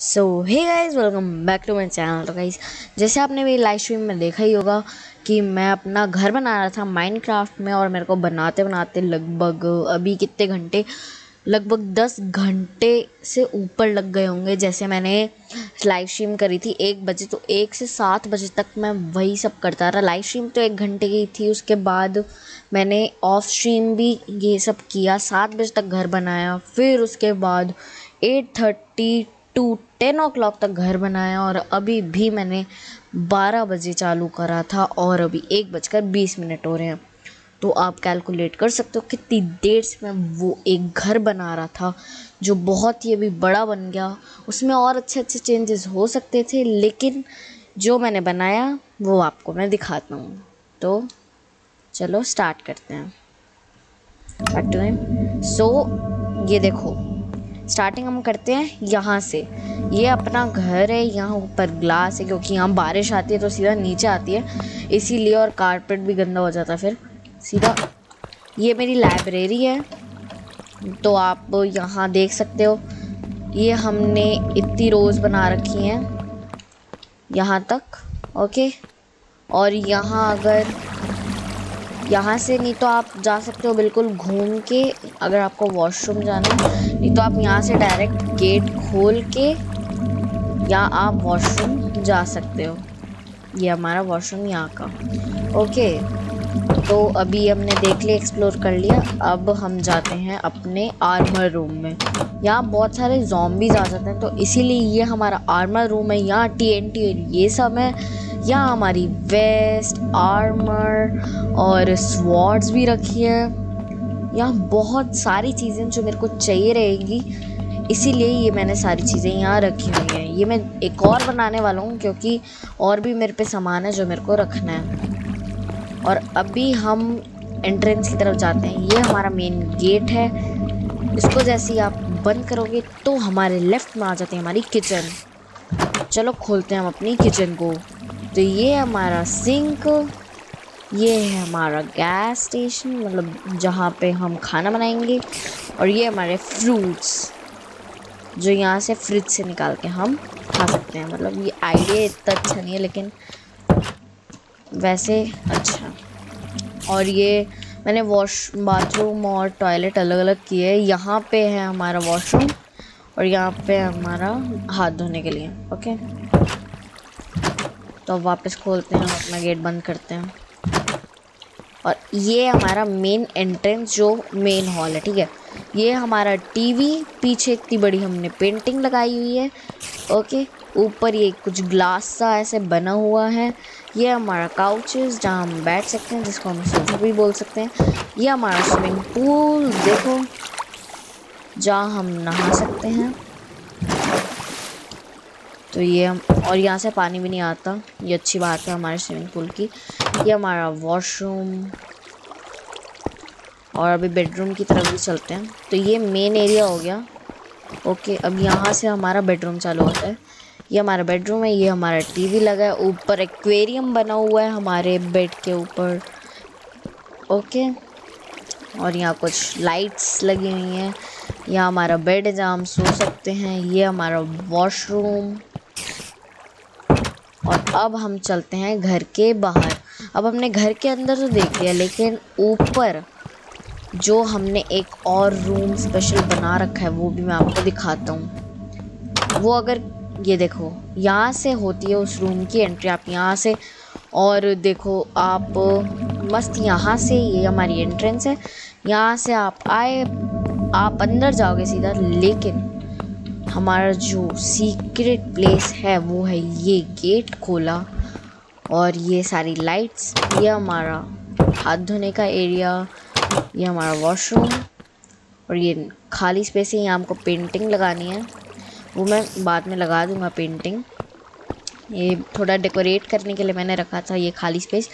So hey guys welcome back to my channel तो जैसे आपने मेरी लाइव स्ट्रीम में देखा ही होगा कि मैं अपना घर बना रहा था माइनक्राफ्ट में और मेरे को बनाते बनाते लगभग अभी कितने घंटे, लगभग दस घंटे से ऊपर लग गए होंगे। जैसे मैंने लाइव स्ट्रीम करी थी एक बजे तो एक से सात बजे तक मैं वही सब करता रहा। लाइव स्ट्रीम तो एक घंटे की थी, उसके बाद मैंने ऑफ़ स्ट्रीम भी ये सब किया। सात बजे तक घर बनाया, फिर उसके बाद eight thirty to ten o'clock तक घर बनाया और अभी भी मैंने बारह बजे चालू करा था और अभी एक बजकर बीस मिनट हो रहे हैं। तो आप कैलकुलेट कर सकते हो कितनी देर से मैं वो एक घर बना रहा था जो बहुत ही अभी बड़ा बन गया। उसमें और अच्छे अच्छे चेंजेस हो सकते थे लेकिन जो मैंने बनाया वो आपको मैं दिखाता हूँ। तो चलो स्टार्ट करते हैं। सो so, ये देखो स्टार्टिंग हम करते हैं यहाँ से। ये अपना घर है, यहाँ ऊपर ग्लास है, क्योंकि यहाँ बारिश आती है तो सीधा नीचे आती है। इसीलिए और कारपेट भी गंदा हो जाता है फिर। सीधा ये मेरी लाइब्रेरी है। तो आप यहाँ देख सकते हो। ये हमने इतनी रोज़ बना रखी हैं। यहाँ तक ओके और यहाँ अगर, यहाँ से नहीं तो आप जा सकते हो बिल्कुल घूम के। अगर आपको वॉशरूम जाना है नहीं तो आप यहाँ से डायरेक्ट गेट खोल के या आप वॉशरूम जा सकते हो। ये हमारा वॉशरूम यहाँ का। ओके तो अभी हमने देख लिया एक्सप्लोर कर लिया। अब हम जाते हैं अपने आर्मर रूम में। यहाँ बहुत सारे जॉम्बीज आ जाते हैं तो इसीलिए ये हमारा आर्मर रूम है। यहाँ टी एन टी ये सब है। यहाँ हमारी वेस्ट आर्मर और स्वॉर्ड्स भी रखी है। यहाँ बहुत सारी चीज़ें जो मेरे को चाहिए रहेगी, इसीलिए ये मैंने सारी चीज़ें यहाँ रखी हुई हैं। ये मैं एक और बनाने वाला हूँ, क्योंकि और भी मेरे पे सामान है जो मेरे को रखना है। और अभी हम एंट्रेंस की तरफ़ जाते हैं। ये हमारा मेन गेट है। इसको जैसे ही आप बंद करोगे तो हमारे लेफ़्ट में आ जाते हैं हमारी किचन चलो खोलते हैं हम अपनी किचन को। तो ये हमारा सिंक ये है हमारा गैस स्टेशन मतलब जहाँ पे हम खाना बनाएँगे। और ये हमारे फ्रूट्स जो यहाँ से फ्रिज से निकाल के हम खा सकते हैं। मतलब ये आइडिया इतना अच्छा नहीं है, लेकिन वैसे अच्छा। और ये मैंने वॉश बाथरूम और टॉयलेट अलग अलग किए यहाँ पे है हमारा वॉशरूम और यहाँ पे हमारा हाथ धोने के लिए ओके तो वापस खोलते हैं अपना गेट बंद करते हैं। और ये हमारा मेन एंट्रेंस जो मेन हॉल है, ठीक है? ये हमारा टीवी पीछे इतनी बड़ी हमने पेंटिंग लगाई हुई है, ओके? ऊपर ये कुछ ग्लास सा ऐसे बना हुआ है। ये हमारा काउचेस जहाँ हम बैठ सकते हैं, जिसको हम सोफा भी बोल सकते हैं। ये हमारा स्विमिंग पूल देखो, जहाँ हम नहा सकते हैं। तो ये हम और यहाँ से पानी भी नहीं आता। ये अच्छी बात है हमारे स्विमिंग पूल की। ये हमारा वॉशरूम और अभी बेडरूम की तरफ़ भी चलते हैं। तो ये मेन एरिया हो गया। ओके अब यहाँ से हमारा बेडरूम चालू होता है। ये हमारा बेडरूम है, ये हमारा टीवी लगा है। ऊपर एक्वेरियम बना हुआ है हमारे बेड के ऊपर। ओके और यहाँ कुछ लाइट्स लगी हुई हैं। यहाँ हमारा बेड है जहाँ हम सो सकते हैं। ये हमारा वॉशरूम अब हम चलते हैं घर के बाहर। अब हमने घर के अंदर तो देख लिया, लेकिन ऊपर जो हमने एक और रूम स्पेशल बना रखा है, वो भी मैं आपको दिखाता हूँ। वो अगर, ये देखो, यहाँ से होती है उस रूम की एंट्री आप यहाँ से, और देखो, आप मस्त यहाँ से, ये हमारी एंट्रेंस है। यहाँ से आप आए, आप अंदर जाओगे सीधा, लेकिन हमारा जो सीक्रेट प्लेस है, वो है ये गेट खोला और ये सारी लाइट्स ये हमारा हाथ धोने का एरिया ये हमारा वॉशरूम और ये खाली स्पेस है। यहाँ हमको पेंटिंग लगानी है। वो मैं बाद में लगा दूँगा पेंटिंग ये थोड़ा डेकोरेट करने के लिए मैंने रखा था ये खाली स्पेस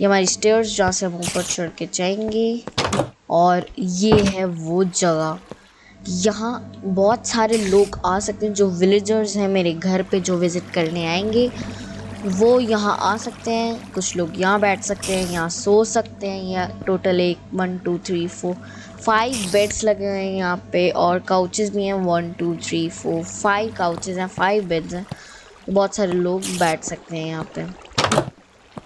ये हमारी स्टेयर्स जहाँ से हम ऊपर चढ़ के जाएँगे और ये है वो जगह। यहाँ बहुत सारे लोग आ सकते हैं जो विलेजर्स हैं मेरे घर पे जो विज़िट करने आएँगे। वो यहाँ आ सकते हैं, कुछ लोग यहाँ बैठ सकते हैं, यहाँ सो सकते हैं, या टोटल एक one two three four five beds लगे हुए हैं यहाँ पे और काउचेस भी हैं। One two three four five couches हैं फाइव बेड्स हैं। बहुत सारे लोग बैठ सकते हैं यहाँ पे।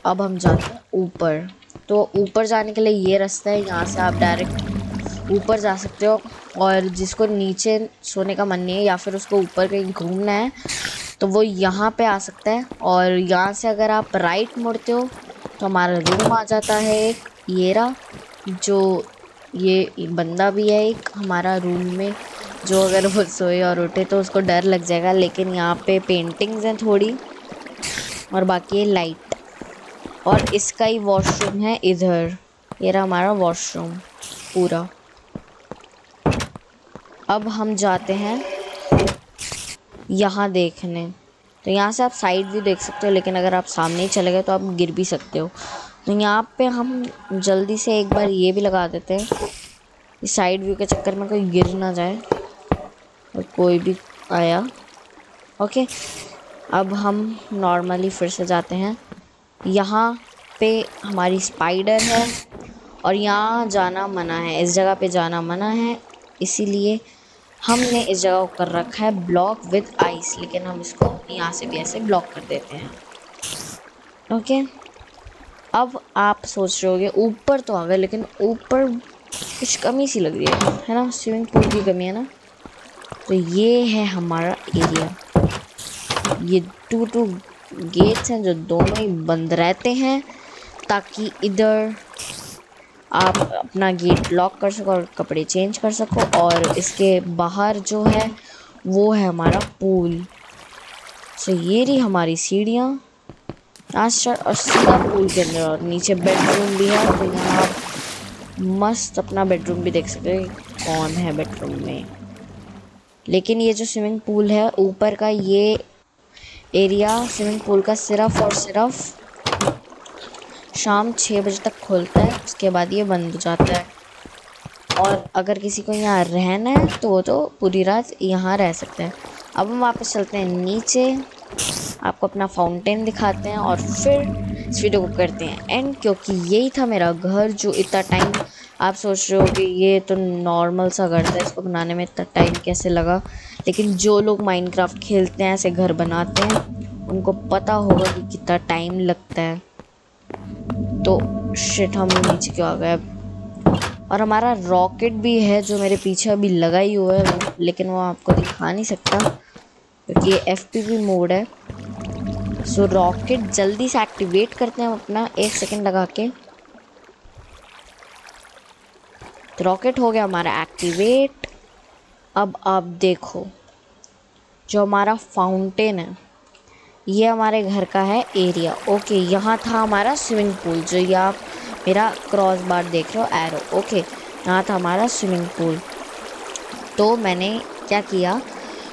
अब हम जाते हैं ऊपर। तो ऊपर जाने के लिए ये रास्ता है, यहाँ से आप डायरेक्ट ऊपर जा सकते हो। और जिसको नीचे सोने का मन नहीं है या फिर उसको ऊपर कहीं घूमना है तो वो यहाँ पे आ सकता है। और यहाँ से अगर आप राइट मुड़ते हो तो हमारा रूम आ जाता है एक येरा, जो ये बंदा भी है एक हमारा रूम में, जो अगर वो सोए और उठे तो उसको डर लग जाएगा। लेकिन यहाँ पे पेंटिंग्स हैं थोड़ी, और बाकी है लाइट और इसका ही वॉशरूम है इधर। ये रहा हमारा वॉशरूम पूरा। अब हम जाते हैं यहाँ देखने। तो यहाँ से आप साइड व्यू देख सकते हो, लेकिन अगर आप सामने ही चले गए तो आप गिर भी सकते हो। तो यहाँ पे हम जल्दी से एक बार ये भी लगा देते हैं इस साइड व्यू के चक्कर में कोई गिर ना जाए और कोई भी आया। ओके अब हम नॉर्मली फिर से जाते हैं। यहाँ पे हमारी स्पाइडर है और यहाँ जाना मना है, इस जगह पे जाना मना है, इसीलिए हमने इस जगह को कर रखा है ब्लॉक विद आइस लेकिन हम इसको यहाँ से भी ऐसे ब्लॉक कर देते हैं। ओके अब आप सोच रहे होगे, ऊपर तो आ गए, लेकिन ऊपर कुछ कमी सी लग रही है है ना? स्विमिंग पूल की कमी है ना? तो ये है हमारा एरिया ये टू टू गेट्स हैं जो दोनों ही बंद रहते हैं, ताकि इधर आप अपना गेट लॉक कर सको और कपड़े चेंज कर सको और इसके बाहर जो है, वो है हमारा पूल। सो ये रही हमारी सीढ़ियाँ। आज और सीधा पूल के अंदर और नीचे बेडरूम भी है। तो यहाँ आप मस्त अपना बेडरूम भी देख सकते हैं कौन है बेडरूम में। लेकिन ये जो स्विमिंग पूल है, ऊपर का ये एरिया स्विमिंग पूल का सिर्फ़ और सिर्फ़ शाम छः बजे तक खोलता है, उसके बाद ये बंद हो जाता है। और अगर किसी को यहाँ रहना है तो वो तो पूरी रात यहाँ रह सकते हैं। अब हम वापस चलते हैं नीचे। आपको अपना फाउंटेन दिखाते हैं और फिर इस वीडियो को करते हैं एंड क्योंकि यही था मेरा घर जो इतना टाइम आप सोच रहे हो कि ये तो नॉर्मल सा घर था, इसको बनाने में इतना टाइम कैसे लगा? लेकिन जो लोग माइनक्राफ्ट खेलते हैं, ऐसे घर बनाते हैं, उनको पता होगा कि कितना टाइम लगता है। तो शिट हम नीचे क्यों आ गए और हमारा रॉकेट भी है जो मेरे पीछे अभी लगा ही हुआ है लेकिन वो आपको दिखा नहीं सकता, क्योंकि ये एफ़ मोड है। सो रॉकेट जल्दी से एक्टिवेट करते हैं हम अपना, एक सेकंड लगा के। तो रॉकेट हो गया हमारा एक्टिवेट अब आप देखो, जो हमारा फाउंटेन है ये हमारे घर का है एरिया ओके यहाँ था हमारा स्विमिंग पूल जो ये आप मेरा क्रॉस बार देख रहे हो एरो ओके यहाँ था हमारा स्विमिंग पूल तो मैंने क्या किया?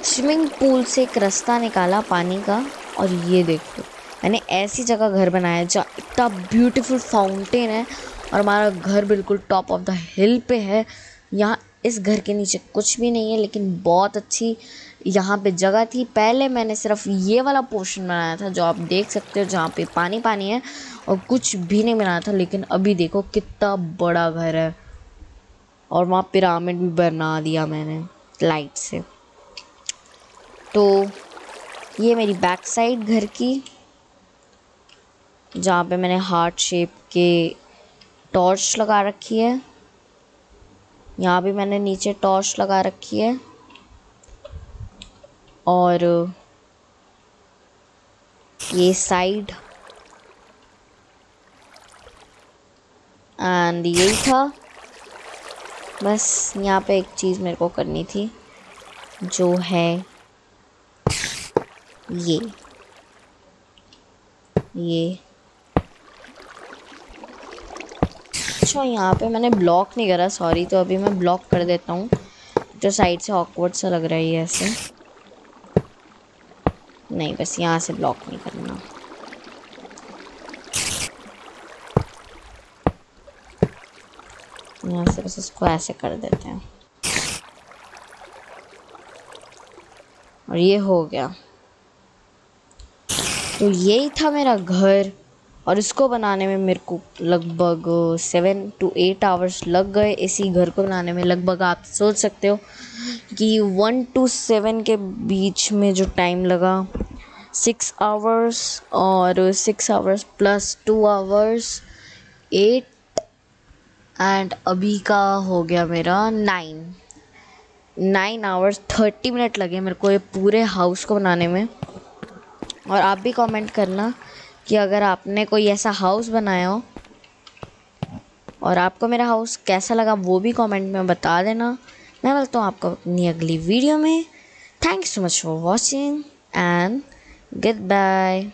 स्विमिंग पूल से एक रास्ता निकाला पानी का, और ये देख देखो मैंने ऐसी जगह घर बनाया जहाँ इतना ब्यूटीफुल फाउंटेन है, और हमारा घर बिल्कुल टॉप ऑफ़ द हिल पे है. यहाँ इस घर के नीचे कुछ भी नहीं है, लेकिन बहुत अच्छी यहाँ पे जगह थी। पहले मैंने सिर्फ़ ये वाला पोर्शन बनाया था जो आप देख सकते हो, जहाँ पे पानी पानी है और कुछ भी नहीं बनाया था, लेकिन अभी देखो कितना बड़ा घर है। और वहाँ पिरामिड भी बना दिया मैंने लाइट से। तो ये मेरी बैक साइड घर की, जहाँ पे मैंने हार्ट शेप के टॉर्च लगा रखी है। यहाँ भी मैंने नीचे टॉर्च लगा रखी है। और ये साइड एंड यही था। बस यहाँ पे एक चीज़ मेरे को करनी थी, जो है ये। ये। अच्छा यहाँ पे मैंने ब्लॉक नहीं करा सॉरी तो अभी मैं ब्लॉक कर देता हूँ। जो साइड से ऑकवर्ड सा लग रहा है ये ऐसे। नहीं, बस यहाँ से ब्लॉक नहीं करना यहाँ से बस इसको ऐसे कर देते हैं। और ये हो गया। तो यही था मेरा घर। और इसको बनाने में मेरे को लगभग सेवन टू एट आवर्स लग गए। इसी घर को बनाने में लगभग आप सोच सकते हो। कि वन टू सेवन के बीच में जो टाइम लगा, सिक्स आवर्स और six hours plus two hours, eight, and अभी का हो गया मेरा nine. Nine hours thirty minute लगे मेरे को ये पूरे हाउस को बनाने में। और आप भी कमेंट करना कि अगर आपने कोई ऐसा हाउस बनाया हो, और आपको मेरा हाउस कैसा लगा, वो भी कमेंट में बता देना। मैं मिलता हूँ आपको अपनी अगली वीडियो में. Thank you so much for watching and good bye